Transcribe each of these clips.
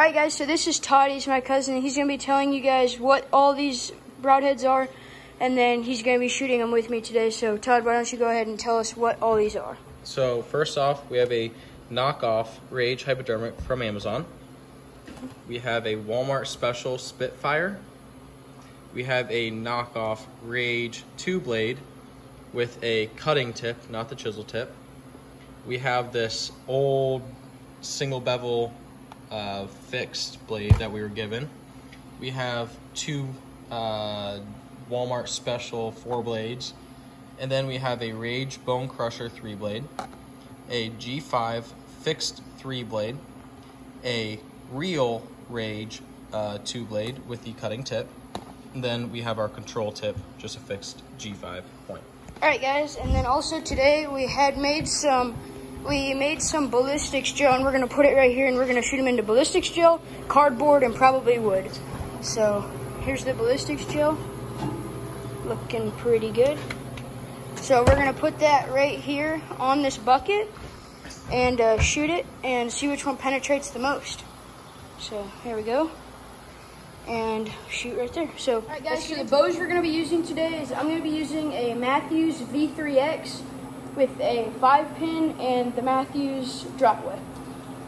All right, guys, so this is Todd. He's my cousin. He's going to be telling you guys what all these broadheads are, and then he's going to be shooting them with me today. So, Todd, why don't you go ahead and tell us what all these are? So first off, we have a knockoff Rage hypodermic from Amazon. We have a Walmart special Spitfire. We have a knockoff Rage two blade with a cutting tip, not the chisel tip. We have this old single bevel uh, fixed blade that we were given. We have two uh, Walmart special four blades. And then we have a Rage Bone Crusher three blade, a G5 fixed three blade, a real Rage uh, two blade with the cutting tip. And then we have our control tip, just a fixed G5 point. All right, guys, and then also today we had made some, we made some ballistics gel, and we're gonna put it right here, and we're gonna shoot them into ballistics gel, cardboard, and probably wood. So here's the ballistics gel, looking pretty good. So we're gonna put that right here on this bucket and uh, shoot it and see which one penetrates the most. So here we go. And shoot right there. So, all right, guys. So the bows we're gonna be using today is I'm gonna be using a Mathews V3X with a five pin and the Mathews drop away.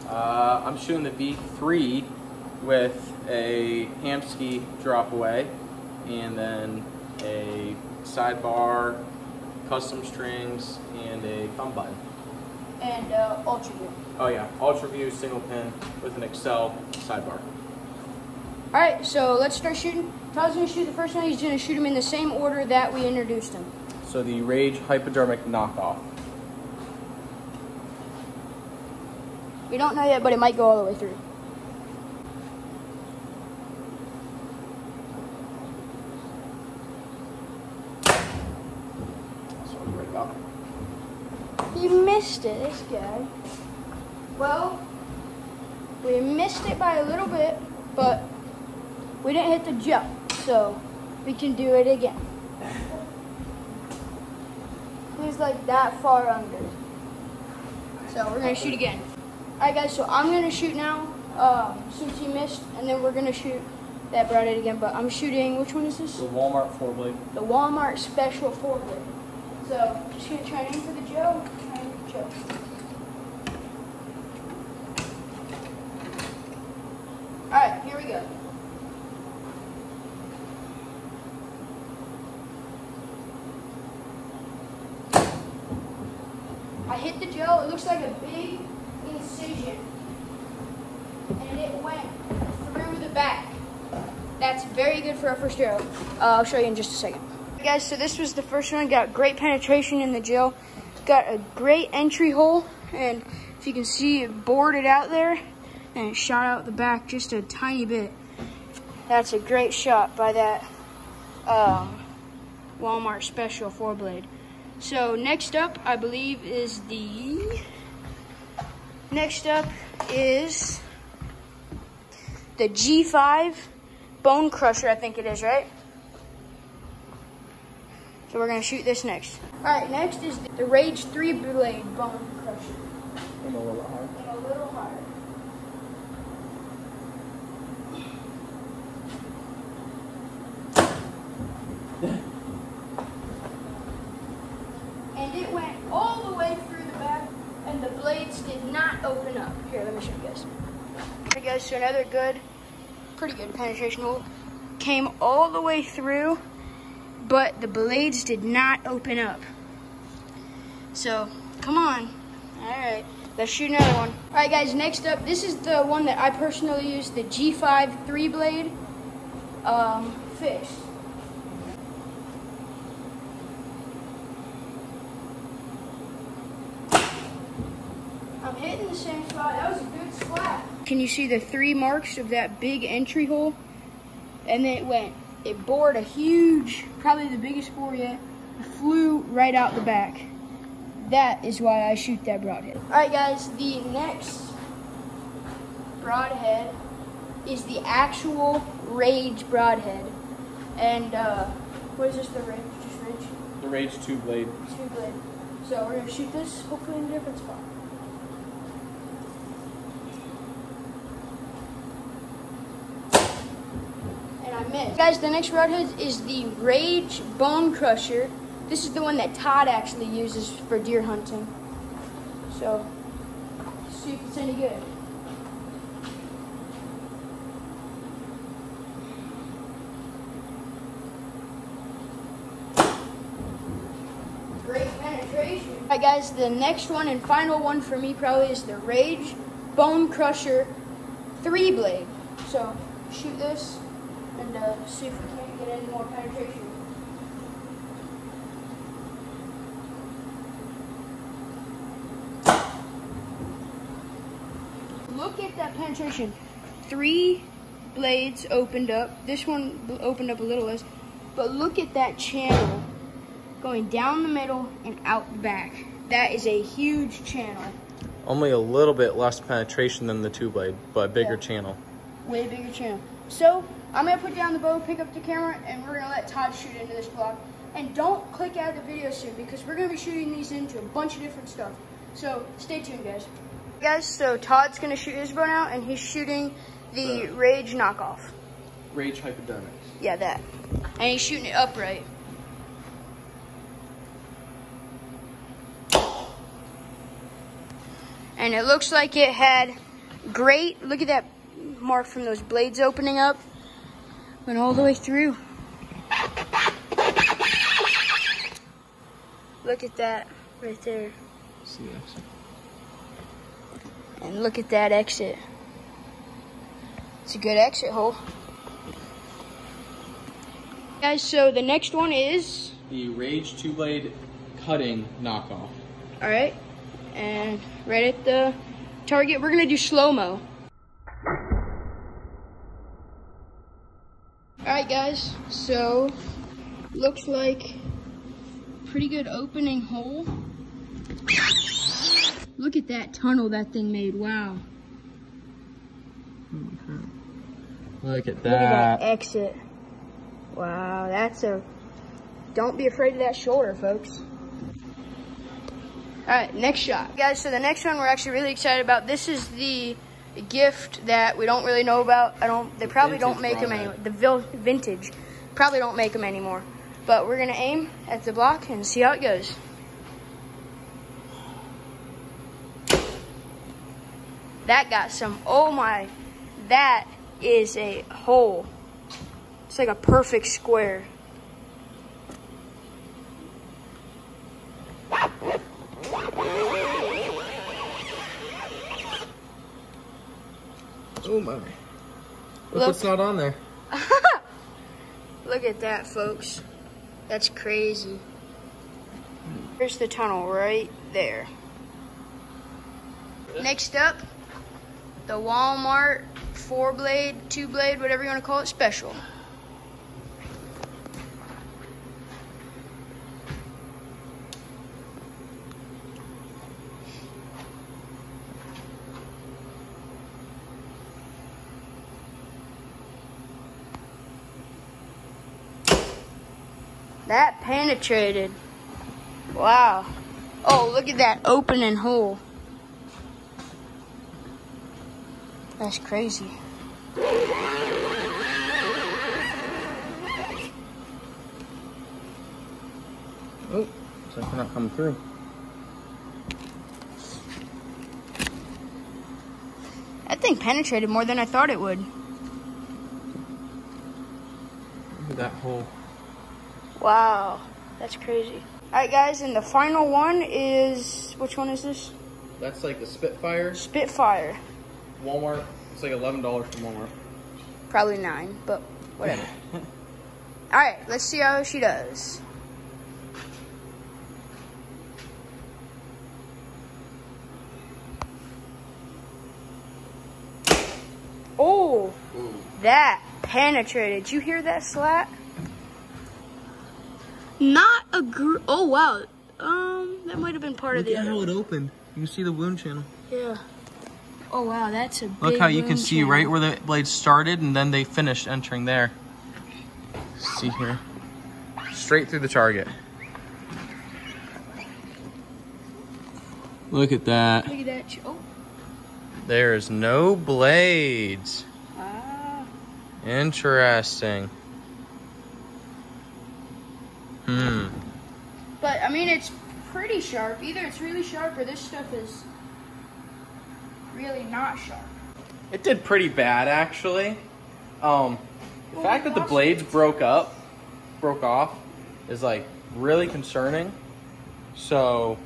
Uh, I'm shooting the V3 with a Hamskea drop away and then a sidebar, custom strings, and a thumb button. And uh, Ultra View. Oh yeah, Ultra View single pin with an Excel sidebar. All right, so let's start shooting. Todd's gonna shoot the first one. He's gonna shoot them in the same order that we introduced him. So the Rage Hypodermic knockoff. We don't know yet, but it might go all the way through. That's what right up. He missed it, this guy. Well, we missed it by a little bit, but we didn't hit the jump, so we can do it again. He's like that far under. So we're gonna shoot again. Alright guys, so I'm gonna shoot now, um, since he missed, and then we're gonna shoot that broadhead again, but I'm shooting, which one is this? The Walmart four blade. the Walmart Special 4-blade. So just gonna try and aim for the Joe. Try and for Joe. All right, here we go. I hit the gel. It looks like a big incision, and it went through the back. That's very good for a first arrow. Uh, I'll show you in just a second. Guys, so this was the first one. Got great penetration in the gel. Got a great entry hole. And if you can see, it bored it out there. And it shot out the back just a tiny bit. That's a great shot by that um, Walmart Special 4-blade. So next up, I believe, is the... Next up is the G5 Bone Crusher, I think it is, right? So we're gonna shoot this next. All right, next is the Rage 3 Blade Bone Crusher. And a little higher. And a little higher. and it went all the way through the back, and the blades did not open up. Here, let me show you guys. So another good, pretty good penetration hole. Came all the way through, but the blades did not open up. So, come on. All right, let's shoot another one. All right, guys, next up, this is the one that I personally use, the G5 three blade um, fish. I'm the same spot. That was a good splat. Can you see the three marks of that big entry hole? And then it went, it bored a huge, probably the biggest bore yet, It flew right out the back. That is why I shoot that broadhead. All right, guys, the next broadhead is the actual Rage broadhead. And uh, what is this, the Rage? Just Rage? The Rage two blade. Two blade. So we're gonna shoot this hopefully in a different spot. I Guys, the next broadhead is the Rage Bone Crusher. This is the one that Todd actually uses for deer hunting. So, see if it's any good. Great penetration. Alright guys, the next one and final one for me probably is the Rage Bone Crusher 3 blade. So, shoot this and uh, see if we can't get any more penetration. Look at that penetration. Three blades opened up. This one opened up a little less. But look at that channel going down the middle and out the back. That is a huge channel. Only a little bit less penetration than the two blade, but bigger Yeah. channel. way bigger channel. So I'm gonna put down the bow, pick up the camera, and we're gonna let Todd shoot into this block. And don't click out of the video soon because we're gonna be shooting these into a bunch of different stuff. So stay tuned, guys. Guys, so Todd's gonna shoot his bow now, and he's shooting the Rage knockoff. Rage hypodermics. Yeah, that. And he's shooting it upright. And it looks like it had great, look at that mark from those blades opening up. Went all the way through. Look at that right there. See this? And look at that exit. It's a good exit hole. Guys, so the next one is The Rage two blade cutting knockoff. All right, and right at the target, we're gonna do slow mo. All right, guys. So looks like pretty good opening hole. Look at that tunnel that thing made. Wow. Oh, Look at Look at that. that exit. Wow, that's a. Don't be afraid of that shoulder, folks. All right, next shot, guys. So the next one we're actually really excited about. This is the gift that we don't really know about. I don't. They probably don't make them anymore. The vintage, probably don't make them anymore. But we're gonna aim at the block and see how it goes. That got some. Oh my, that is a hole. It's like a perfect square. Oh my. Look Look. what's not on there. Look at that, folks. That's crazy. There's the tunnel right there. Next up, the Walmart four blade, two blade, whatever you want to call it, special. That penetrated. Wow. Oh, look at that opening hole. That's crazy. Oh, it's like not coming through. That thing penetrated more than I thought it would. Look at that hole. Wow. That's crazy. Alright, guys, and the final one is. Which one is this? That's like the Spitfire. Spitfire. Walmart. It's like eleven dollars from Walmart. Probably nine, but whatever. Alright, let's see how she does. Oh, that penetrated. Did you hear that slat? Not a gr- Oh wow. Um, that might have been part of Look the at other. how it opened. You can see the wound channel. Yeah. Oh wow, that's a. Look how you can see channel. right where the blade started and then they finished entering there. See here. Straight through the target. Look at that. Look at that. Oh. There's no blades. Ah. Interesting. Hmm. But I mean, it's pretty sharp. Either it's really sharp or this stuff is really not sharp. It did pretty bad actually. Um, the Well, fact that the blades broke up, broke off, is like really concerning. So,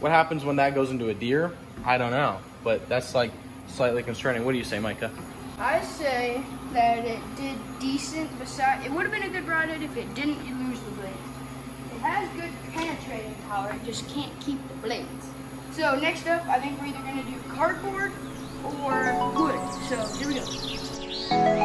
what happens when that goes into a deer? I don't know, but that's like slightly concerning. What do you say, Micah? I say that it did decent. Beside, it would have been a good ride if it didn't power, it just can't keep the blades. So next up, I think we're either gonna do cardboard or wood. So here we go.